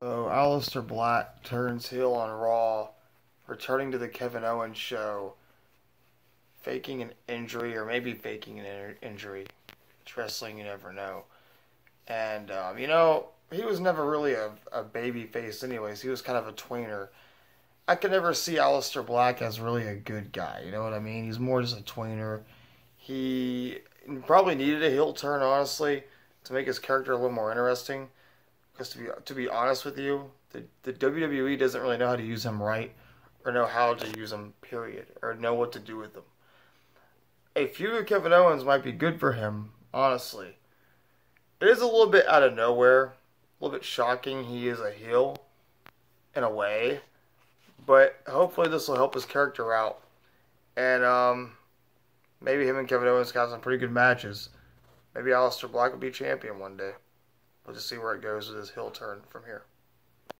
So Aleister Black turns heel on Raw, returning to the Kevin Owens show, faking an injury or maybe faking an in- injury. It's wrestling, you never know. And um, you know, he was never really a, a baby face, anyways. He was kind of a tweener. I could never see Aleister Black as really a good guy. You know what I mean? He's more just a tweener. He probably needed a heel turn, honestly, to make his character a little more interesting. Because to be to be honest with you, the the WWE doesn't really know how to use him right, or know how to use him. Period, or know what to do with him. A feud with Kevin Owens might be good for him, honestly. It is a little bit out of nowhere, a little bit shocking. He is a heel, in a way, but hopefully this will help his character out, and um, maybe him and Kevin Owens got some pretty good matches. Maybe Aleister Black will be champion one day. We'll just see where it goes with this heel turn from here.